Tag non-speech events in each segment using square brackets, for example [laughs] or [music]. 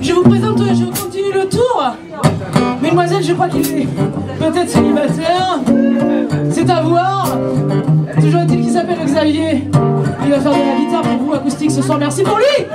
Je vous présente, je continue le tour. Mesdemoiselles, je crois qu'il est peut-être célibataire. C'est à voir. Toujours est-il qu'il s'appelle Xavier. Il va faire de la guitare pour vous acoustique ce soir. Merci pour lui.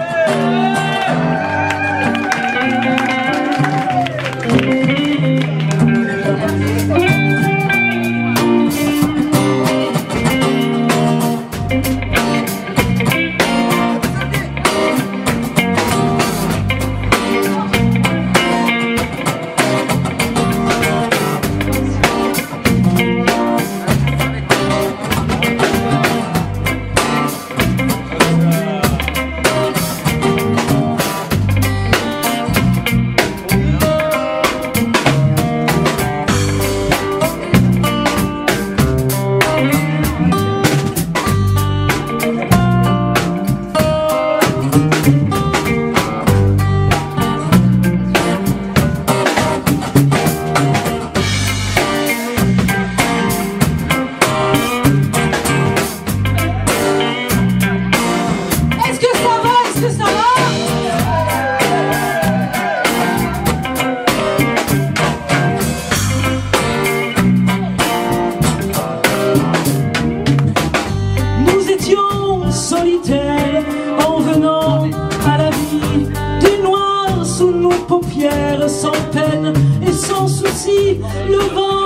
sans peine et sans souci, le vent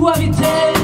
who have you taken?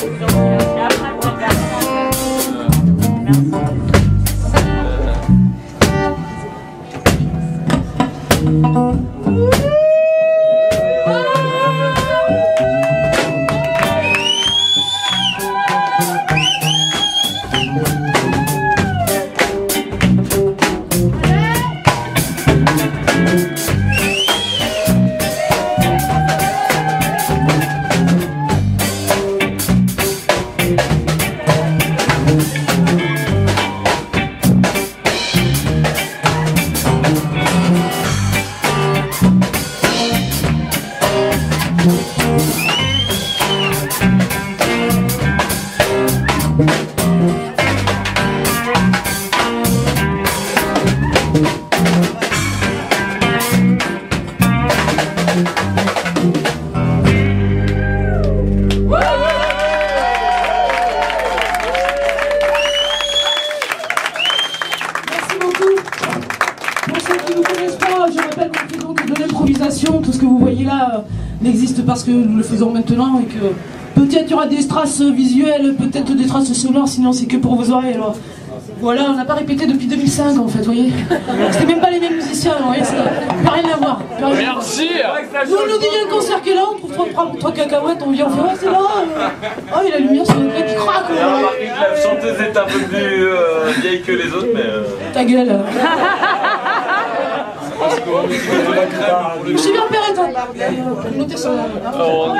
I'm rappelle de l'improvisation. Tout ce que vous voyez là euh, n'existe parce que nous le faisons maintenant et que peut-être il y aura des traces visuelles, peut-être des traces sonores, sinon c'est que pour vos oreilles. Alors voilà, on n'a pas répété depuis 2005 en fait, vous voyez. [laughs] C'était même pas les mêmes musiciens, vous voyez, ça n'a rien à voir. Merci Nous, on nous dit il y a un concert qui est là, on trouve trois, trois, trois cacahuètes, on vient, on fait oh c'est là euh. Oh, il y a la lumière sur le tête qui craque J'ai ouais. remarqué que la chanteuse est un peu plus euh, vieille que les autres, mais... Euh, Ta gueule [laughs] de la crème pour le Je suis bien. Notez ça. Oh,